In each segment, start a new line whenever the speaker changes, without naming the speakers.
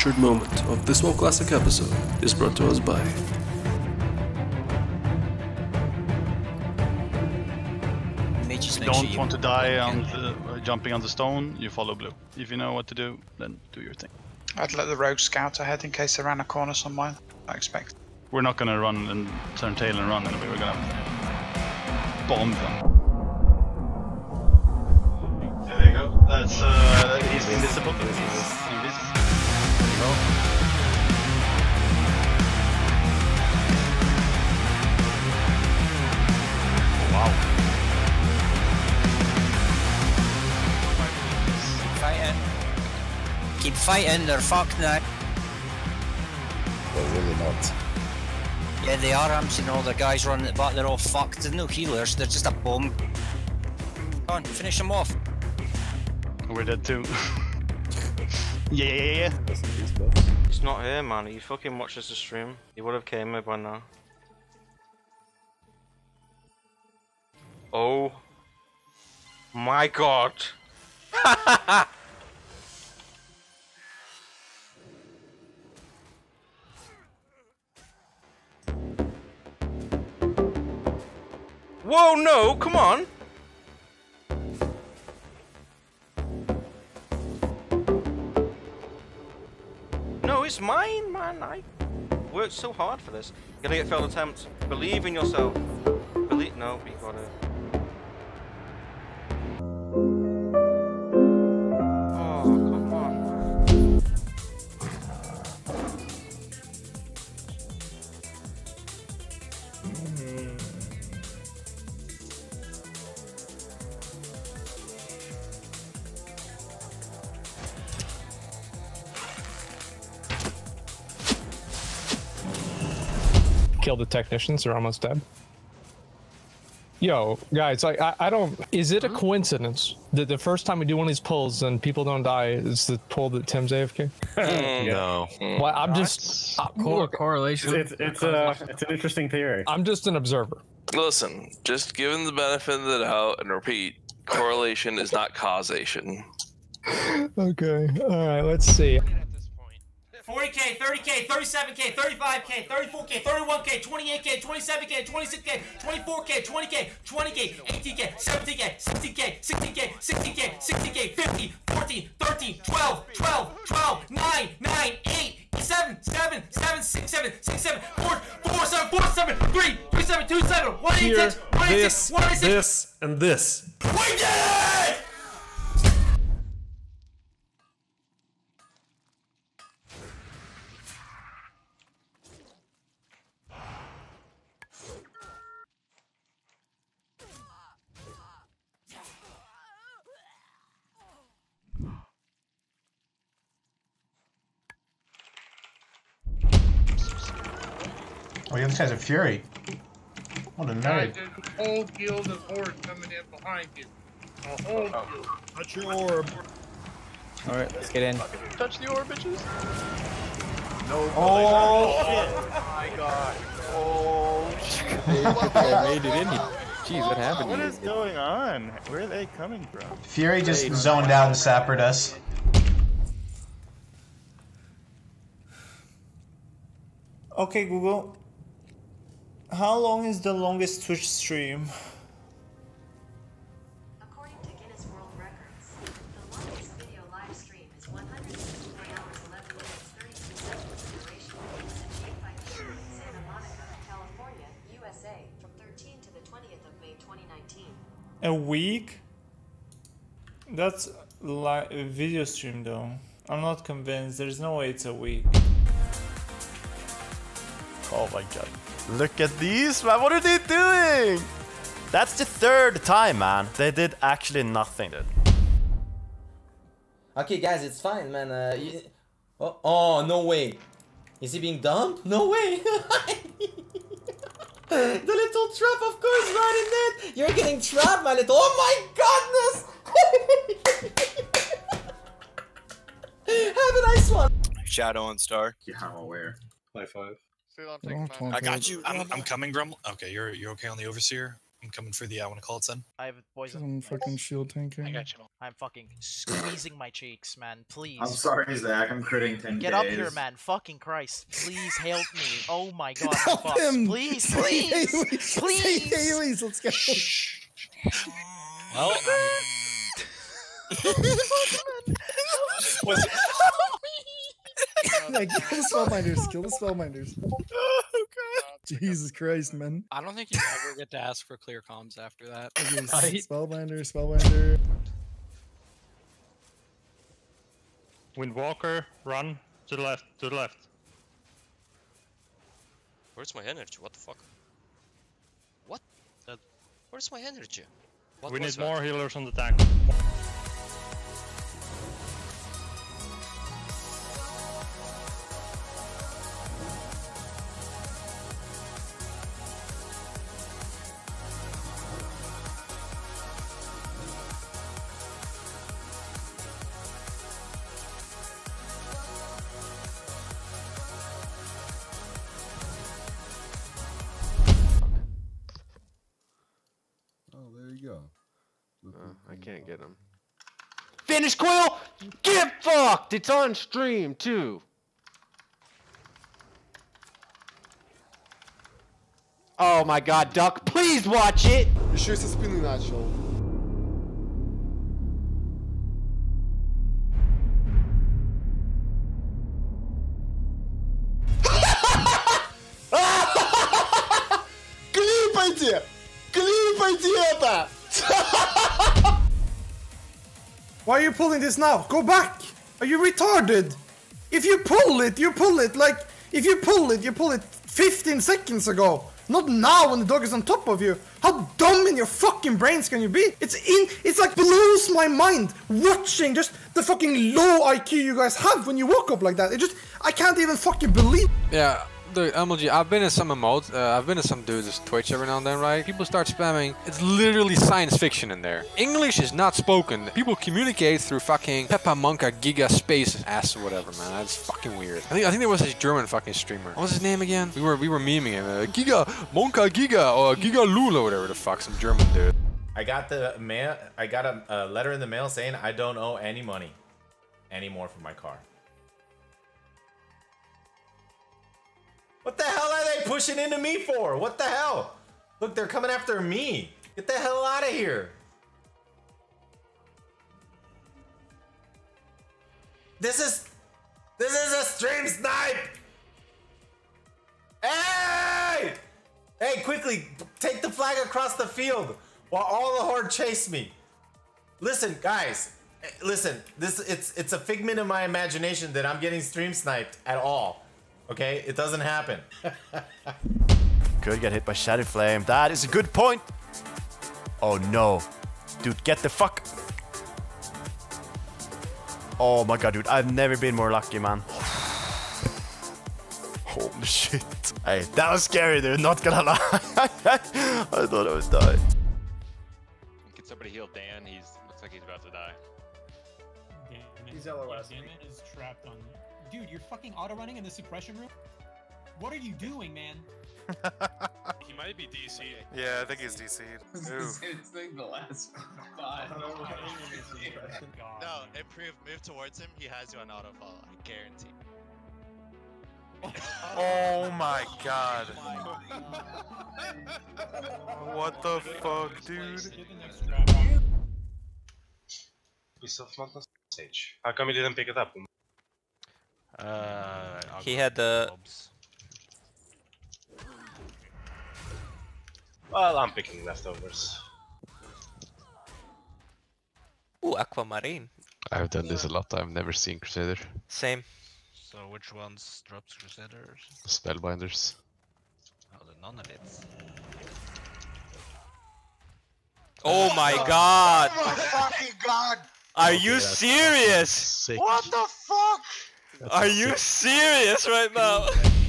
featured moment of this one classic episode is brought to us by
If
don't want to die on the, uh, jumping on the stone, you follow blue. If you know what to do, then do your thing.
I'd let the rogue scout ahead in case they ran a corner somewhere. I expect.
We're not gonna run and turn tail and run anyway. We're gonna bomb them. There you go. That's uh, he's invisible. He's invisible. There you go. Wow.
Fighting. Keep fighting, they're fucked now.
They're really not.
Yeah, they are. I'm seeing all the guys running at the back, they're all fucked. There's no healers, they're just a bomb. Come on, finish them off.
We're dead too. yeah, yeah, yeah,
He's not here, man. He fucking watches the stream. He would have came here by now. Oh my god. Whoa, no, come on. It's mine, man. I worked so hard for this. You're gonna get failed attempt. Believe in yourself. Believe. No, you got
kill the technicians. They're almost dead. Yo, guys, like I, I don't. Is it a coincidence that the first time we do one of these pulls and people don't die is the pull that Tim's AFK?
No.
Well, I'm just. I- look,
correlation.
It's it's uh it's an interesting theory.
I'm just an observer.
Listen, just given the benefit of the doubt and repeat, correlation is not causation.
Okay. All right. Let's see.
40k, 30k, 37k, 35k, 34k, 31k, 28k, 27k, 26k, 24k, 20k, 20k, 18k, 17k, 16k, 16k, 16k, 16k, 50, 14, 13, 12, 12, 12, 9, 9, 8, 7, 7, 7, 6, 7, 6, 7, 4, 4, 7, 4, 7, 3, 3, 7, 2, 7, 1, 8, 6, 1, 8, 6, 1, 8, 6.
this, and this.
We did it!
Oh, the other guy's a fury. What a nerd.
a whole guild of hordes coming in behind you. A whole oh. guild.
Touch your orb.
Alright, let's get in.
Touch the orb, bitches. No.
Oh, shit.
Oh, my god. Oh
I made it in here. Jeez, what happened?
What is going on? Where are they coming from?
Fury just zoned out and sappered us.
Okay, Google. How long is the longest Twitch stream?
According to Guinness World Records, the longest video live stream is 163 hours 11 minutes 32 seconds in duration. Achieved by Fury in Santa Monica, California, USA, from 13 to the 20th of May 2019.
A week? That's li- a video stream though. I'm not convinced. There's no way it's a week.
Oh my god. Look at these, man. What are they doing? That's the third time, man. They did actually nothing, dude.
Okay, guys, it's fine, man. Uh, you... oh, oh, no way. Is he being dumped? No way. the little trap, of course, right in that. You're getting trapped, my little. Oh my goodness. Have a nice one.
Shadow and Star.
Yeah, I'm aware.
High five.
I'm
I got you. I'm, I'm coming, Grumble. Okay, you're you're okay on the Overseer. I'm coming for the. I want to call it Sun.
I have a poison.
I'm fucking shield tanking.
I got you. I'm fucking squeezing my cheeks, man. Please.
I'm sorry, Zach. I'm critting 10
Get up here, man. Fucking Christ. Please help me. Oh my god. I'm
Help
fucked.
him!
Please,
Say
please.
Hades!
Please.
Hades, let's go.
Well, um,
yeah, kill the spellbinders. Kill the spellbinders. Oh, Jesus Christ, man.
I don't think you ever get to ask for clear comms after that.
Okay, Spellbinder, spellbinder.
Windwalker, run to the left, to the left.
Where's my energy? What the fuck? What? Where's my energy? What
we
was
need
that?
more healers on the tank.
get him.
Finish Quill! Get fucked! It's on stream too. Oh my god, Duck, please watch it!
Еще и со спины начал.
Why are you pulling this now? Go back! Are you retarded? If you pull it, you pull it like if you pull it, you pull it 15 seconds ago. Not now when the dog is on top of you. How dumb in your fucking brains can you be? It's in it's like blows my mind watching just the fucking low IQ you guys have when you walk up like that. It just I can't even fucking believe
Yeah, the MLG. I've been in some emotes. Uh, I've been in some dudes' Twitch every now and then, right? People start spamming. It's literally science fiction in there. English is not spoken. People communicate through fucking Peppa Monka Giga Space ass or whatever, man. That's fucking weird. I think I think there was this German fucking streamer. What was his name again? We were we were memeing him. Uh, Giga Monka Giga or Giga Lula, whatever the fuck, some German dude.
I got the mail. I got a, a letter in the mail saying I don't owe any money anymore for my car. What the hell are they pushing into me for? What the hell? Look, they're coming after me. Get the hell out of here. This is this is a stream snipe. Hey! Hey, quickly, take the flag across the field while all the horde chase me. Listen, guys, eh, listen. This it's it's a figment of my imagination that I'm getting stream sniped at all. Okay, it doesn't happen.
Could get hit by Shadow Flame. That is a good point. Oh no. Dude, get the fuck. Oh my god, dude. I've never been more lucky, man. Holy shit. Hey, that was scary, dude. Not gonna lie. I thought I would die.
Fucking auto running in the suppression room. What are you doing, man?
He might be DC.
Yeah, I think he's DC'd. Ooh.
It's like the last God.
No, improve, move towards him. He has you on auto follow. I guarantee.
Oh, oh my god. What the fuck, dude?
Ubisoft not on stage. How come he didn't pick it up?
Uh, he had the.
Well, I'm picking leftovers.
Ooh, Aquamarine.
I've done this a lot. I've never seen Crusader.
Same.
So which ones drops Crusaders?
Spellbinders.
Oh, the none of it.
Oh my god!
Oh my fucking god!
Are you serious?
What the fuck?
Are you serious right now?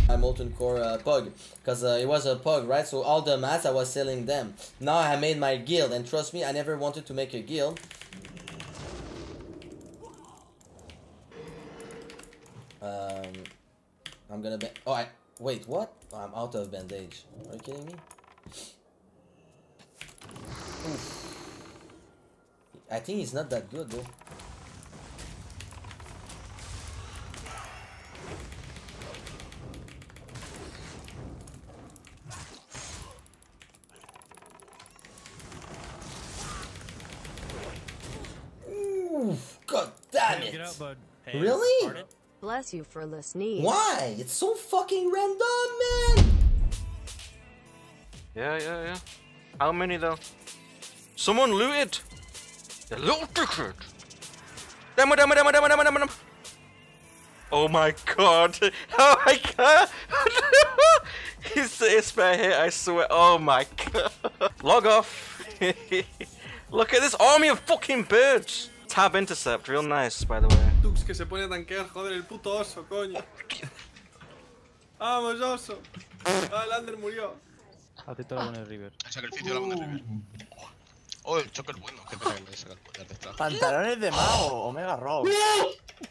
My molten core uh, pug because uh, it was a pug right? So all the mats i was selling them. Now i made my guild and trust me i never wanted to make a guild. Um i'm gonna be oh i wait what? I'm out of bandage. Are you kidding me? I think he's not that good though. Ooh, God damn it!
Get out, bud.
Really?
Bless you for listening.
Why? It's so fucking random, man!
Yeah, yeah, yeah. How many though? Someone looted! The little dickhead! Demo, demo, demo, demo, demo, demo, demo. Oh my god! Oh my god! He's it's my head, I swear. Oh my god! Log off! Look at this army of fucking birds! Tab intercept, real nice, by the way.
Tux que se pone a tanquear, joder, el puto oso, coño. Vamos, oso. Ah, el Ander murió.
A ti te lo pone River.
El sacrificio de la Wonder River. Oh, el choque es bueno. Qué pena que el.
Pantalones de mago, Omega Rock.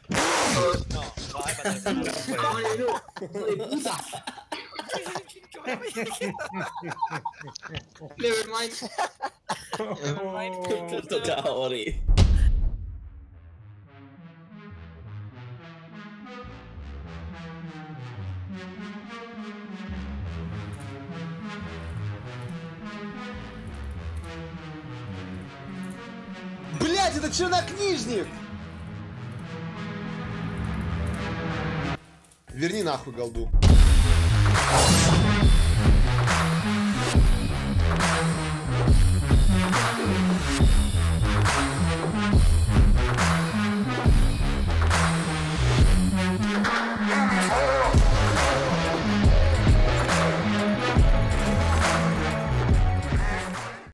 No, no hay pantalones de mago.
Nevermind.
Puto Kaori.
Чернокнижник. Верни нахуй голду.